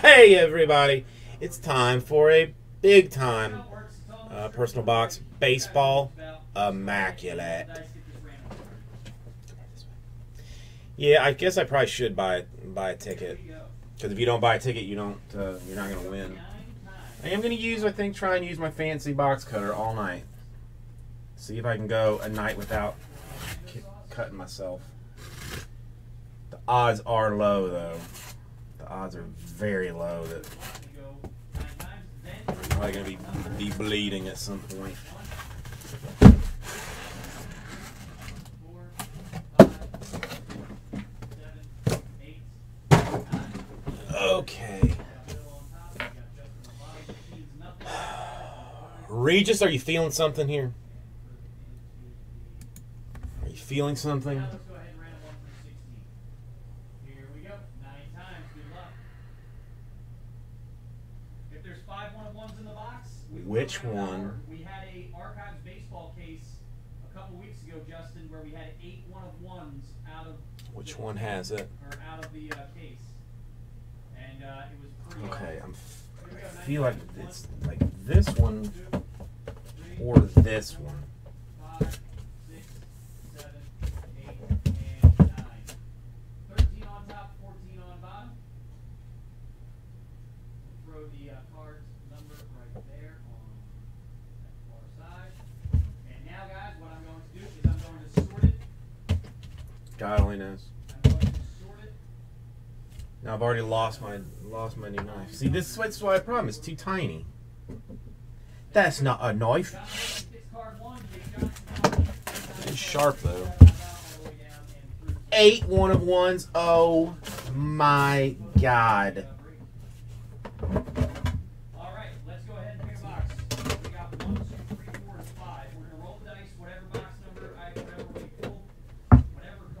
hey, everybody. It's time for a big time uh, personal box baseball immaculate. Yeah, I guess I probably should buy buy a ticket because if you don't buy a ticket, you don't uh, you're not gonna win. I am gonna use I think try and use my fancy box cutter all night. See if I can go a night without cutting myself. The odds are low though. The odds are very low that we're probably gonna be be bleeding at some point. Okay. Regis, are you feeling something here? Are you feeling something? Now let's go ahead and round one through 16. Here we go. Nine times. Good luck. If there's five one of ones in the box, we Which one? We had a archives baseball case a couple weeks ago, Justin, where we had eight one of ones out of Which one has it? or out of the uh, case, and uh, it was pretty. Okay. I'm. f- I feel like it's like this one or this one. five, six, seven, eight, and nine. Thirteen on top, fourteen on bottom. Throw the uh, card's number right there on that far side. And now, guys, what I'm going to do is I'm going to sort it. God only knows. Now I've already lost my lost my new knife. See, this is why- I problem. It's too tiny. That's not a knife. It's sharp though. Eight one of ones. Oh my God.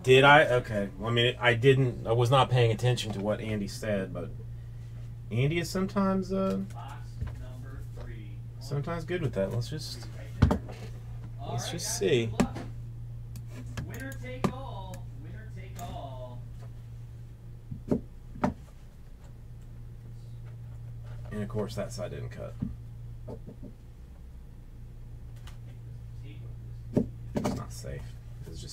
Did. I? Okay. Well, I mean, I didn't. I was not paying attention to what Andy said, but Andy is sometimes uh sometimes good with that. Let's just. Let's just see. And of course, that side didn't cut. It's not safe.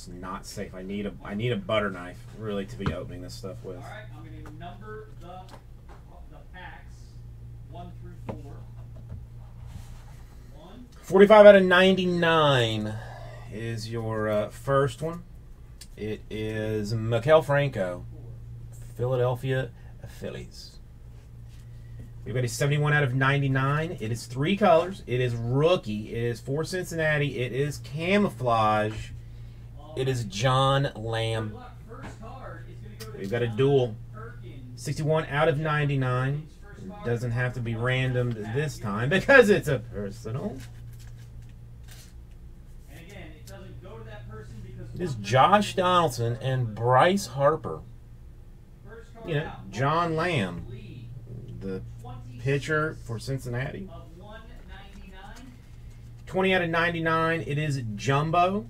It's not safe. I need a I need a butter knife really to be opening this stuff with. All right, I'm gonna number the the packs one through four. One. 45 out of 99 is your uh, first one. It is Maikel Franco, Philadelphia Phillies. We've got a 71 out of 99. It is three colors. It is rookie. It is for Cincinnati. It is camouflage. It is John Lamb. We've got a duel. 61 out of 99. It doesn't have to be random this time because it's a personal. It is Josh Donaldson and Bryce Harper. You know, John Lamb. The pitcher for Cincinnati. 20 out of 99. It is Jumbo.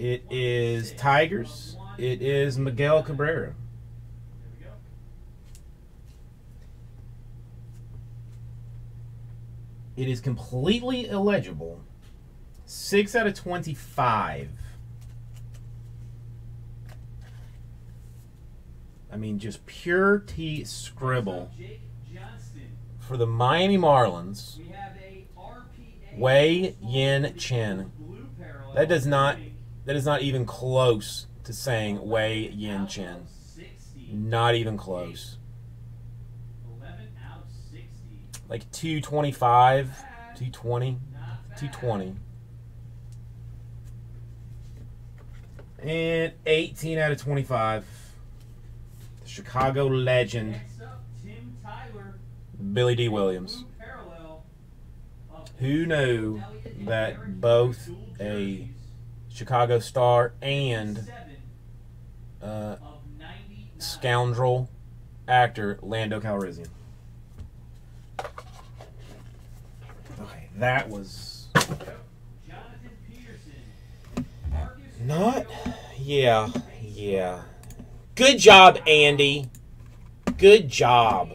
It is Tigers. It is Miguel Cabrera. There we go. It is completely illegible. 6 out of 25. I mean, just pure T scribble for the Miami Marlins. We have a RPA. Wei Yin Chen. That does not-. That is not even close to saying Wei Yin Chen. Not even close. 11 out of 60. Like 225, Bad. 220, Not bad. 220. And 18 out of 25. The Chicago legend. Billy D. Williams. Who knew that both a. Chicago Star and uh, of 99. scoundrel actor Lando Calrissian? Okay, that was Jonathan Peterson. Not. Yeah, yeah. Good job, Andy. Good job.